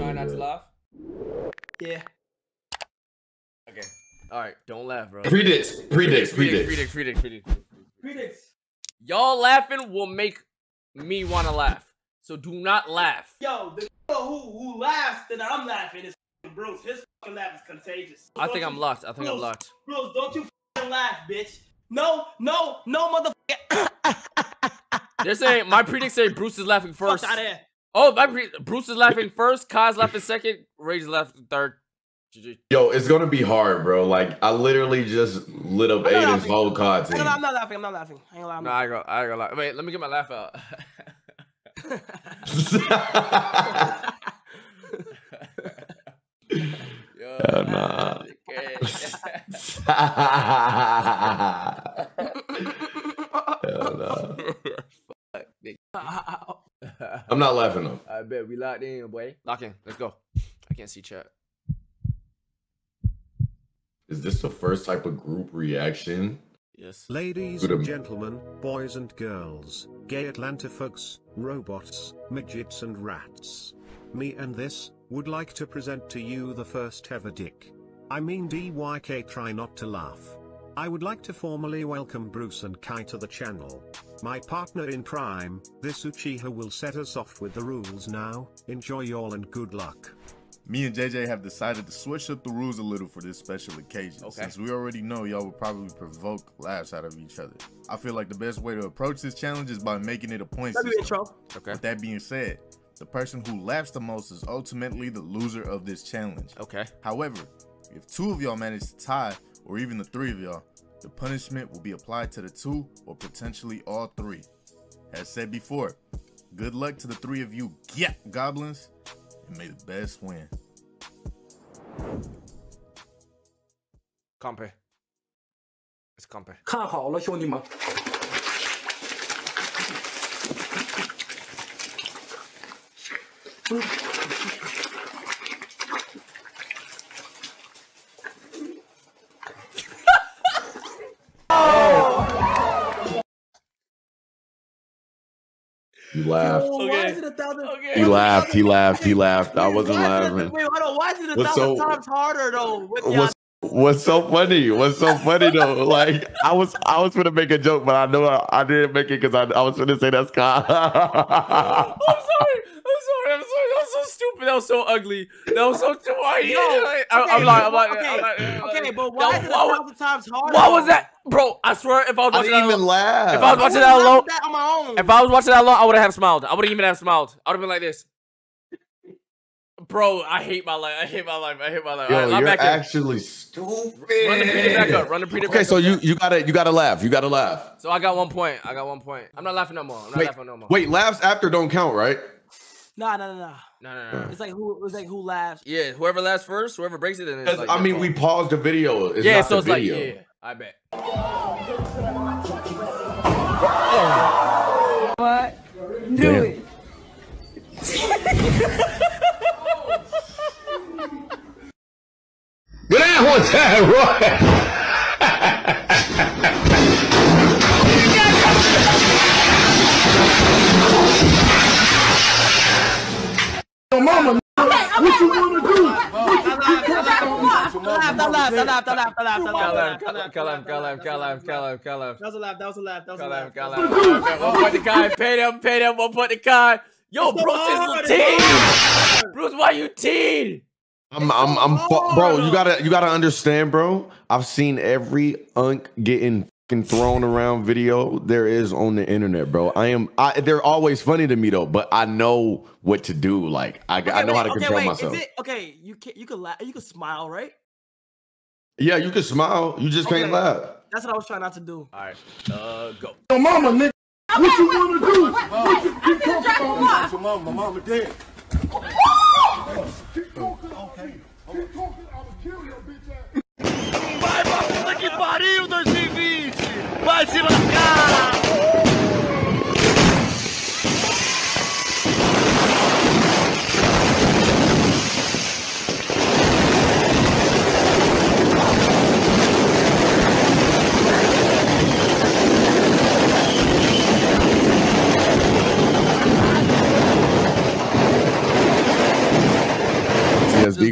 Try not to laugh. Yeah. Okay. All right. Don't laugh, bro. Predicts, predicts, predicts, predicts. predicts, predicts, predicts. Predicts. Y'all laughing will make me want to laugh. So do not laugh. Yo, the who who laughs then I'm laughing is Bruce. His fucking laugh is contagious. I think I'm locked. I think I'm locked. Bruce, don't you fucking laugh, bitch. No, no, no, motherfucker. They're saying my predicts say Bruce is laughing first. Fuck out of here. Oh, my pre- Bruce is laughing first. Kai's laughing second. Ray's laughing third. Yo, it's gonna be hard, bro. Like I literally just lit up I'm not Aiden's whole card I team. ain't gonna- I'm not laughing. I'm not laughing. I ain't gonna lie. I'm No, I go. I go. Like, wait, let me get my laugh out. Yo, Hell nah. okay. Hell no. Fuck, nigga. I'm not laughing though. I bet we locked in, boy. Lock in. Let's go. I can't see chat. Is this the first type of group reaction? Yes. Ladies and gentlemen, boys and girls, gay Atlanta folks, robots, midgets and rats. Me and this, would like to present to you the first ever dick. I mean DYK try not to laugh. I would like to formally welcome Bruce and Kai to the channel. My partner in crime, this Uchiha will set us off with the rules now, enjoy y'all and good luck. Me and JJ have decided to switch up the rules a little for this special occasion. Okay. Since we already know y'all will probably provoke laughs out of each other. I feel like the best way to approach this challenge is by making it a point W system. intro. Okay. With that being said, the person who laughs the most is ultimately the loser of this challenge. Okay. However, if two of y'all manage to tie, or even the three of y'all, the punishment will be applied to the two or potentially all three. As said before, good luck to the three of you yeah, goblins, and may the best win. Compare. It's compare. 看好了，兄弟们。 You laughed. Oh, why is it a thousand? Okay. He laughed. He laughed. He laughed. I wasn't why is it laughing. Wait, hold on. Why is it a What's thousand so- times harder though? What's What's so funny? What's so funny though? Like I was, I was gonna make a joke, but I know I, I didn't make it because I, I was gonna say that's Kyle. I'm sorry. I'm sorry. I'm sorry. That was so stupid. That was so ugly. That was so stupid. I, Yo, I, I'm okay, like, I'm like, okay, I'm like, I'm like- okay, but Yo, why is it a what was- thousand times harder? What was that, bro? I swear, if I was I watching didn't that even alone, laugh. if I was watching would've that alone, that on my own. if I was watching that alone, I would have have smiled. I wouldn't even have smiled. I would have been like this. Bro, I hate my life. I hate my life. I hate my life. Yo, All right, I'm you're back here. actually stupid. Run the predictor back up. Run the predictor Okay, back so up. you you gotta you gotta laugh. You gotta laugh. So I got one point. I got one point. I'm not laughing no more. I'm not Wait, laughing no more. wait, laughs after don't count, right? Nah, nah, nah, nah. No, no, no. It's like who? It's like who laughs? Yeah, whoever laughs first, whoever breaks it, then it's 'Cause, like. I mean, we paused the video. It's yeah, not so the it's like, video. yeah, I bet. What? Do Damn. it. Get that one laugh, don't laugh, don't laugh, don't laugh, don't laugh, don't laugh, don't laugh, laugh, kalam, don't laugh, kalam, don't laugh. kalam, kalam, That was a laugh. That was a laugh. That was a laugh. kalam. Okay, One point the guy. Pay them. Pay them. One point the guy. Yo, Bruce is it's teen. Bruce, why you teen? I'm, I'm, I'm, bro. You gotta, you gotta understand, bro. I've seen every unk getting fucking thrown around video there is on the internet, bro. I am, I, they're always funny to me though, but I know what to do. Like, I, I Okay, know how to wait, okay, control wait, myself. Is it okay? You can you can laugh. You can smile, right? Yeah, you can smile. You just can't laugh. That's what I was trying not to do. All right, uh, go. Yo, mama, nigga What you wanna do? What you keep talking about? Your mama, my mama dead. Keep talking. Okay. Keep talking. I'ma pra puta que pariu 2020! Vai se lascar!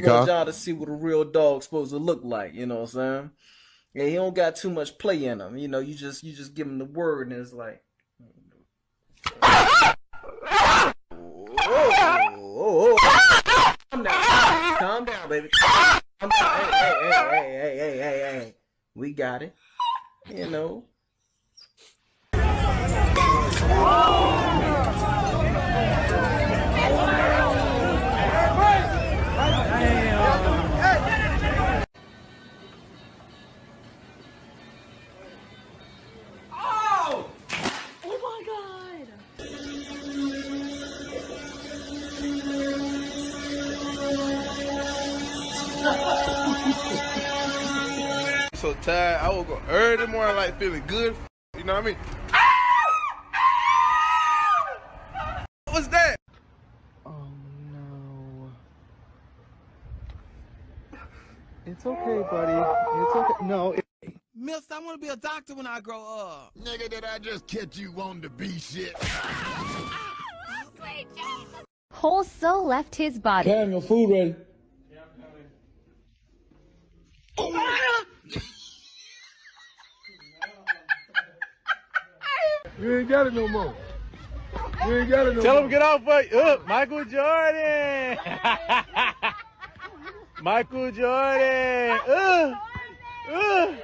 Want y'all to see what a real dog's supposed to look like. You know what I'm saying? Yeah, he don't got too much play in him. You know, you just you just give him the word, and it's like. Oh, oh, oh. Calm down, calm down, baby. Calm down. Hey, hey, hey, hey, hey, hey, hey, hey. We got it. You know. Morning, like feeling good. You know what I mean? What was that? Oh no. It's okay, buddy. It's okay. No. It- Miss, I want to be a doctor when I grow up. Nigga, did I just catch you wanting to be shit? Whole soul left his body. Cam, your food ready. You ain't got it no more. You ain't got it no Tell more. him get off, but uh, Michael Jordan. Michael Jordan. Uh, uh,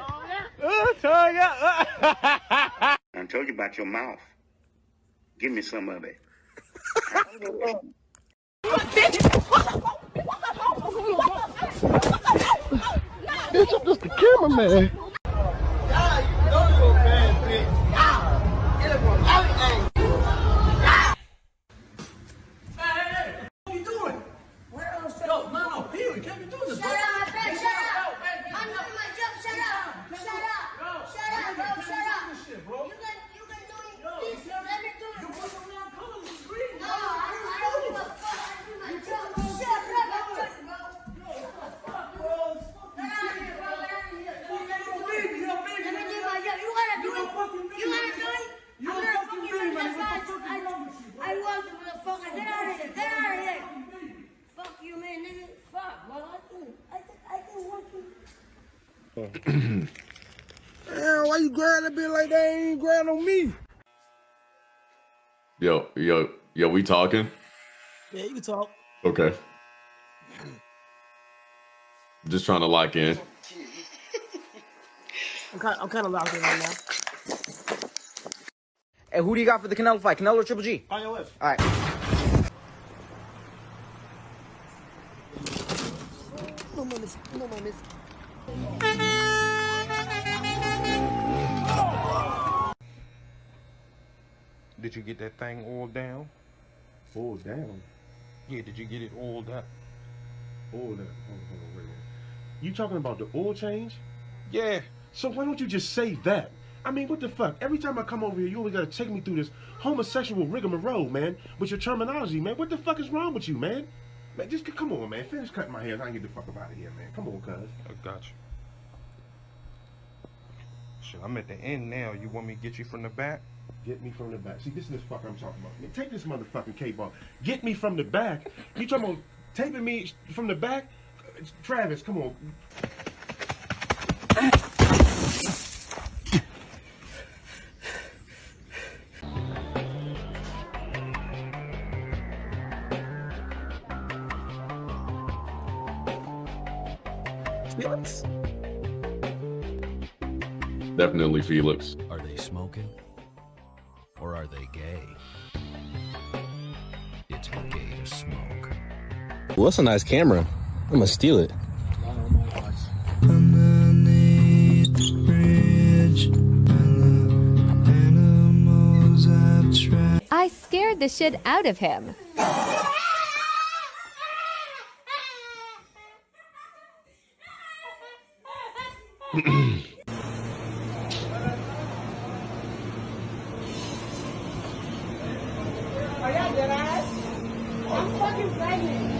uh, tongue out. I told you about your mouth. Give me some of it. Bitch, I'm just a cameraman. What are you doing? Where else? Yo, no, no, Peter, you can't be doing this. Shut up, my friend, shut up! I'm doing my job, shut up! Shut up! Shut up, bro, shut up! You can, you can do it, please, let me do it! No, I don't, I don't give a fuck, I do my job! Shut up, bro, shut up, bro! Get out of here, bro, get out of here! Let me do my job, you wanna do it? You wanna do it? I'm gonna fucking rip the sides, I, I want you, motherfucker, get out of here, get out of here! Fuck you, man, nigga. Fuck, bro. I can, I can, I can work you. Damn, why you grab that bit like that? Ain't grab on me. Yo, yo, yo, we talking? Yeah, you can talk. Okay. Just trying to lock in. I'm kind, I'm kind of locked in right now. Hey, who do you got for the Canelo fight? Canelo or Triple G? iOS. All right. No mames, no mames. Did you get that thing oiled down? Oiled down. Yeah, did you get it oiled up? Oiled down. Hold on, hold on, wait a. You talking about the oil change? Yeah. So why don't you just say that? I mean, what the fuck? Every time I come over here, you always gotta take me through this homosexual rigmarole, man, with your terminology, man. What the fuck is wrong with you, man? Man, just come on, man. Finish cutting my hair and I can get the fuck up out of here, man. Come on, cuz. I got you. Shit, I'm at the end now. You want me to get you from the back? Get me from the back. See, this is the fuck I'm talking about. Man, take this motherfucking K-ball. Get me from the back. You talking about taping me from the back? Travis, come on. Felix? Definitely Felix. Are they smoking? Or are they gay? It's gay to smoke. Well, that's a nice camera. I'm gonna steal it. I scared the shit out of him. fucking pregnant.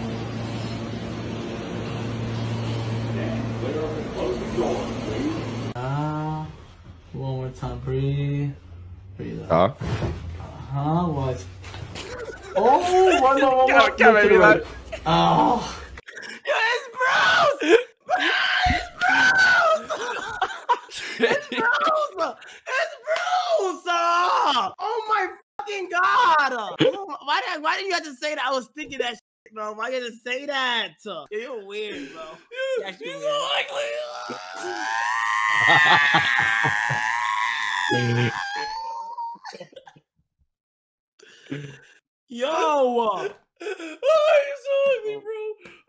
Ah, uh, one more time. Breathe. Breathe out. Uh-huh. Uh-huh, what? Oh, one more, one more. Come, come, come, Oh. Yo, it's bros. Bruce! Bruce! it's bros. Right. lad. Oh. Yeah, you have to say that? I was thinking that shit, bro. Why did you have to say that? Yeah, you're weird, bro. You're actually He's weird. so ugly. Yo! oh, you're so ugly, bro.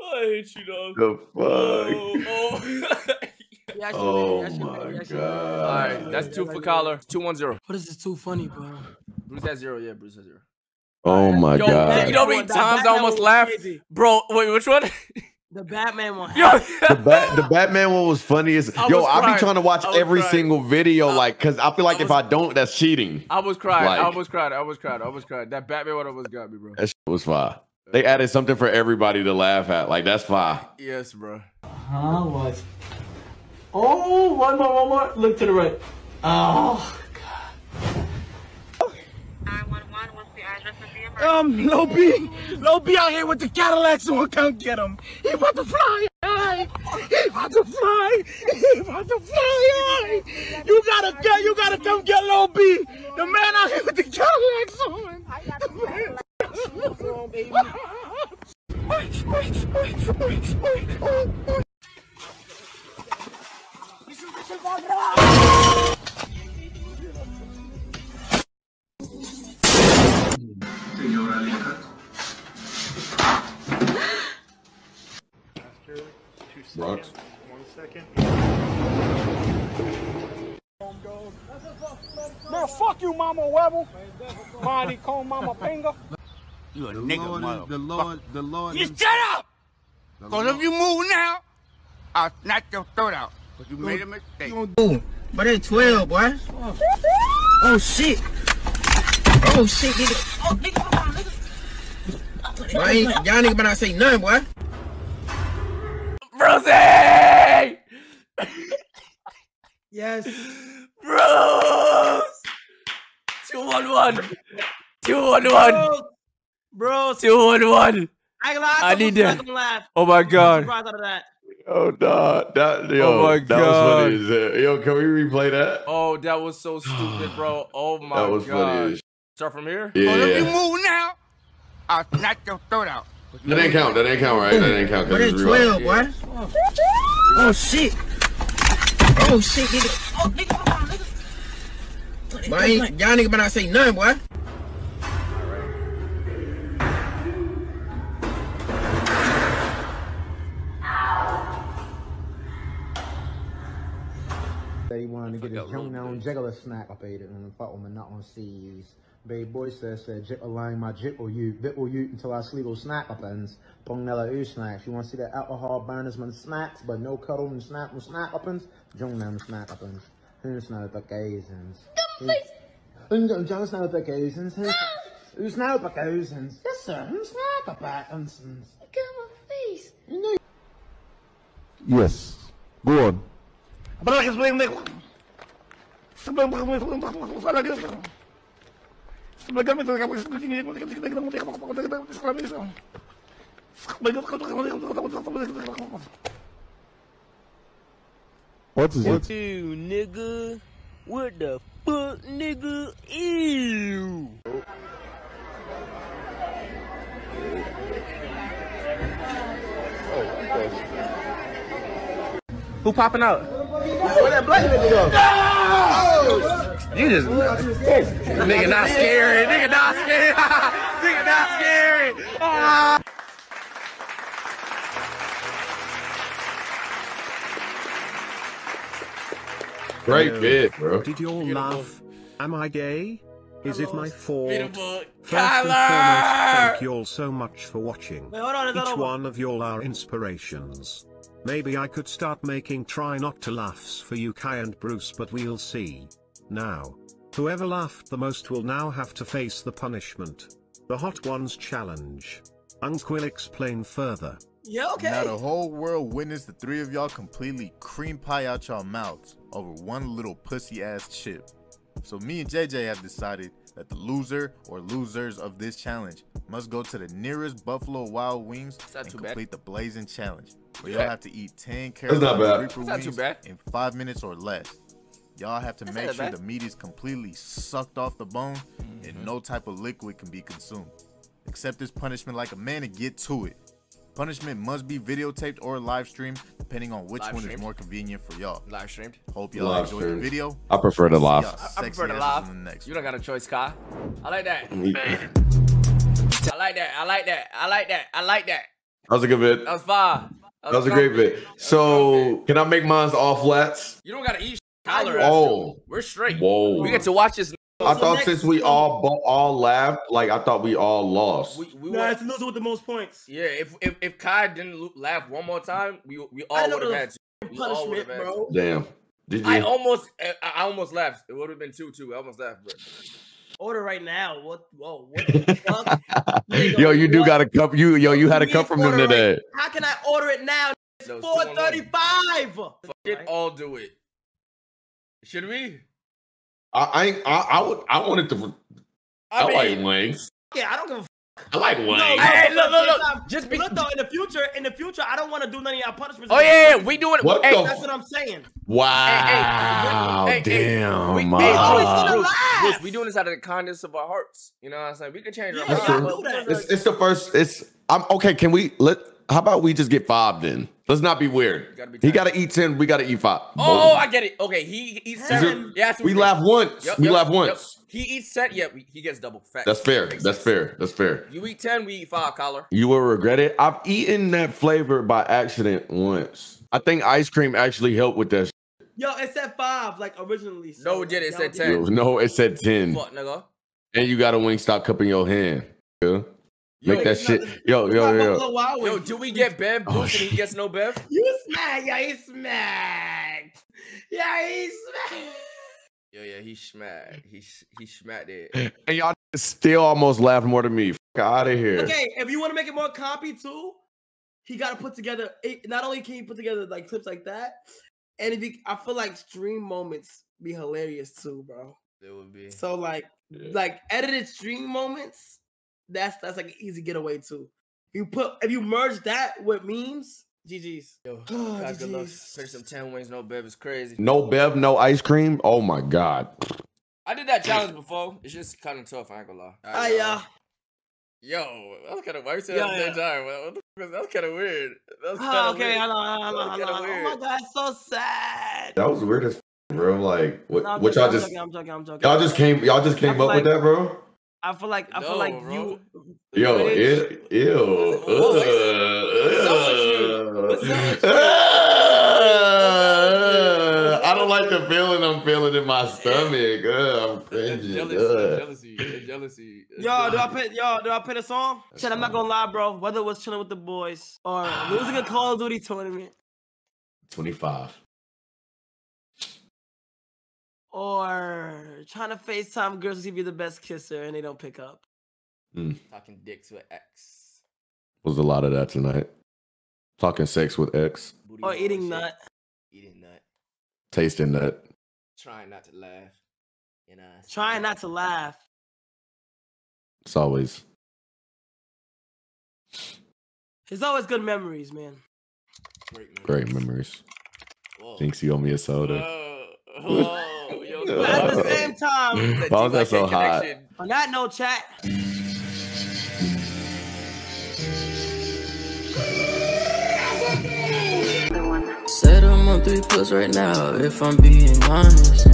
I hate you, dog. The fuck? Oh, oh. You actually Oh weird. You actually my weird. You actually God. All right, that's two for collar. Two one zero. What is this too funny, bro? Bruce has zero. Yeah, Bruce has zero. Oh my Yo, god. you know how many That times I almost was laughed, crazy. bro? Wait, which one? The Batman one. Yo, the, Bat, the Batman one was funniest. as I yo. was I be trying to watch every crying. single video, like, cause I feel like if I don't, that's cheating. I was crying. I Like- was crying. I was crying. I was crying. That Batman one almost got me, bro. That shit was fire. They added something for everybody to laugh at. Like that's fire. Yes, bro. Huh? What? Oh, one more, one more. Look to the right. Oh. Um, Low B, Low B out here with the Cadillac, so I come get him. He about to fly high. He about to fly. He about to fly high. You gotta get, you gotta come get Low B. The man out here with the Cadillacs on. The. Wait, wait, wait, wait, wait, You a nigga, mother. The Lord, the Lord. You shut up! Cause if you move now, I'll snatch your throat out. Cause you made a mistake. But they 12, boy. Oh shit. Oh shit, nigga. Oh, nigga, hold on, nigga. Boy, y'all nigga better not say nothing, boy. Rosie! Yes. Bruce! Two one one. Two one one. Bro, bro. Two one one. I, ain't I need stuck to- on laugh. Oh my god. surprised out of that. Oh nah, that yo, oh my that was funny as hell. Yo, can we replay that? Oh, that was so stupid, bro. Oh my That was funny god. as- Start from here? Oh, Cause if you Yeah, move now, I'll snatch your throat out. 'Cause you that ain't made count. That ain't count, right? That ain't count. But Cause they it's 12, boy. Oh shit. Oh shit, nigga. Oh, nigga, hold on, nigga. Boy, ain't- y'all nigga better not say nothing, boy. They wanted to get his young known jiggler snack up ate it and fuck with my nut on seas. Baby boy says said jip align my jip or you, bit or you until I sleep will snack up ends. Pongnella oo snacks. You wanna see the alcohol burners man snacks, but no cuddle and snack and snack up ends? Jung nam snack up ends. Who's not the gazens? Who's Jung snack the gazens? Who's now the gazens? Yes sir, who's snack up at ends? Look at my face. You know Yes. Go on. What is it? Nigga. What the fuck, nigga? Ew. Who popping out? Where that black nigga go? You just nigga not scary. Nigga not scary. nigga not scary. Ah. Great bit, bro. Did you all laugh? Am I gay? Is it my fault? Beautiful. First and foremost, thank you all so much for watching. Wait, hold on, Each one of y'all are inspirations. Maybe I could start making try not to laughs for you Kai and Bruce but we'll see. Now. Whoever laughed the most will now have to face the punishment. The Hot Ones Challenge. Unc will explain further. Yeah, okay. Now the whole world witnessed the three of y'all completely cream pie out y'all mouths over one little pussy ass chip. So me and JJ have decided that the loser or losers of this challenge must go to the nearest Buffalo Wild Wings not and too bad. complete the blazing challenge. Where y'all have to eat 10 That's Carolina. Reaper That's too wings bad. in five minutes or less. Y'all have to That's make sure bad. the meat is completely sucked off the bone Mm-hmm. and no type of liquid can be consumed. Accept this punishment like a man and get to it. Punishment must be videotaped or live streamed, depending on which Live one is more convenient for y'all. Live streamed. Hope y'all Live enjoyed the video. I prefer the live. Y'all I prefer the asses live. the next You don't got a choice, Kai. I like that. That I like that. I like that. I like that. I like that. That was a good vid. That was fire. That was a great vid. So can I make mine all flats? You don't gotta eat collar. Oh. We're straight. Whoa. We get to watch this. I thought since we all bo- all laughed, like I thought we all lost. We, we Nah, were- it's the loser with the most points. yeah, if if if Kai didn't laugh one more time, we we all know would have the had to. We punishment, had bro. Damn. Did to. I almost I, I almost laughed. It would have been two two. I almost laughed, bro. Order right now. What? Whoa. What the fuck? yo, you do got a cup. You yo, you had a cup from them order right- today. How can I order it now? It's No, it's four 211. thirty-five. Fuck it, all do it. Should we? I I I, I would I wanted to. I, I like mean- wings. Yeah, I don't give a. F- I like wings. no, Hey, no, look, look, look. Just be- look though. In the future, in the future, I don't want to do none of y'all punishments. Oh yeah, yeah, we doing it. What hey, the That's what I'm saying. Wow, hey, hey, damn. we, always Bruce, gonna Bruce, laugh. Bruce, we doing this out of the kindness of our hearts. You know what I'm saying? We can change our Yeah, That's minds. true. do that. it's, it's the first. It's I'm okay. Can we let? How about we just get five then? Let's not be weird. Gotta be he got to eat ten. We got to eat five. Oh, oh, I get it. Okay, he eats Ten. seven. Yeah, that's what we laugh once. Yep, we yep, laugh yep. once. He eats ten. Yeah, we, he gets double fat. That's fair. Makes That's sense. fair. That's fair. You eat ten, we eat five. Collar. You will regret it. I've eaten that flavor by accident once. I think ice cream actually helped with that. Yo, it said five, like originally. so, No, it did. It y'all said 10. shit. No, it said ten, Fuck, nigga. and you got a Wingstop cup in your hand. Yeah. Yo, Make that shit. got- Yo, yo, yo. Yo, do we get Bev Oh, and he gets no Bev? You smacked. Yeah, he smacked. Yeah, he smacked. Yeah, yeah, he smacked. He sh- he smacked it. And y'all still almost laughed more than me. Fuck out of here. Okay, if you want to make it more copy too, he got to put together. Not only can he put together like clips like that, and if he, I feel like stream moments be hilarious too, bro. It would be. So like, like edited stream moments, that's that's like an easy getaway too. You put if you merge that with memes, GG's. Yo, Oh, God, good luck. GG's. Some 10 wings, no Bev is crazy. No bev, no ice cream. Oh my god. I did that challenge before. It's just kind of tough, I ain't gonna lie. Ah Alright, yeah. Yo, that was kind of weird. Yeah, at the same yeah. time. What the fuck That was kind of weird. That was kind Oh, okay, weird. I know, I know, I know, I know. kinda Oh my god, so sad. That was weird as bro. Like what? No, what y'all I'm just joking, I'm joking, I'm joking. y'all just came y'all just came I feel up with that, bro. I feel like I feel like bro. you. Yo, What is- ew, ew. What's up with you? What's up with you? Uh, I don't like the feeling I'm feeling in my stomach. Uh, I'm That's cringing. jealousy. Uh. Jealousy. That's jealousy. That's Yo, do I jealousy. put yo, do I put a song? Shit, I'm not gonna lie, bro. Whether it was chilling with the boys or losing a Call of Duty tournament 25. Or trying to FaceTime girls to see if you're the best kisser and they don't pick up. Hmm. Talking dicks with an ex. Was a lot of that tonight. Talking sex with X, Booty Or eating shit. nut. Eating nut. tasting that. Trying not to laugh. You know. Trying not to laugh. It's always It's always good memories, man. Great man. great memories. Whoa. Thinks you owe me a soda. Whoa. Whoa. Yo, But at the same time, mm-hmm. Why was that so G-Wagon hot? connection. on that note, chat. Said I'm on three plus right now, if I'm being honest.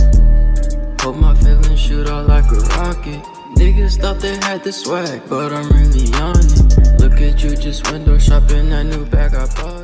Hope my feelings shoot out like a rocket. Niggas thought they had the swag, but I'm really on it. Look at you just window shopping that new bag I bought.